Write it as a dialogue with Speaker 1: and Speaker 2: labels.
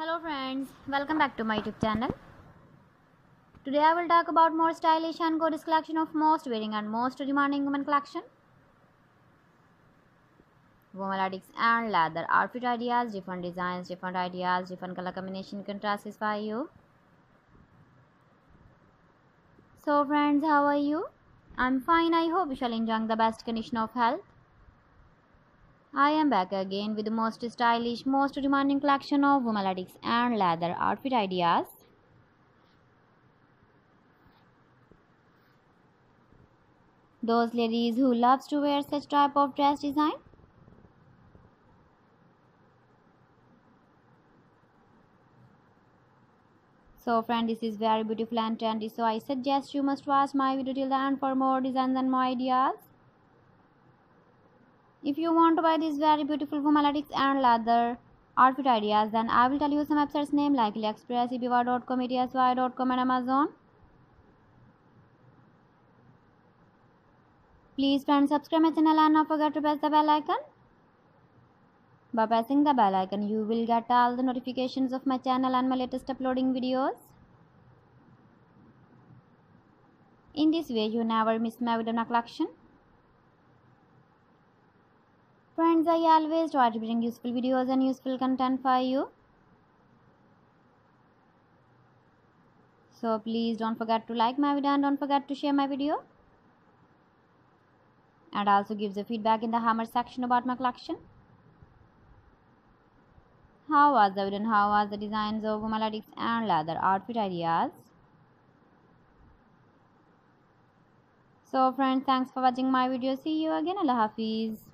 Speaker 1: Hello friends, welcome back to my YouTube channel. Today I will talk about more stylish and gorgeous collection of most wearing and most demanding women collection. Women and leather outfit ideas, different designs, different ideas, different color combination can satisfy you. So friends, how are you? I'm fine. I hope you shall enjoy the best condition of health. I am back again with the most stylish, most demanding collection of women latex and leather outfit ideas. Those ladies who loves to wear such type of dress design. So friend, this is very beautiful and trendy. So I suggest you must watch my video till the end for more designs and more ideas. If you want to buy these very beautiful women latex and leather outfit ideas, then I will tell you some websites name like AliExpress, eBay.com, and Amazon. Please friends subscribe my channel and not forget to press the bell icon. By pressing the bell icon, you will get all the notifications of my channel and my latest uploading videos. In this way, you never miss my video collection. Friends, I always try to bring useful videos and useful content for you. So please don't forget to like my video and don't forget to share my video. And also give the feedback in the hammer section about my collection. How was the video how was the designs of melodics and leather outfit ideas? So friends, thanks for watching my video. See you again. Allah Hafiz.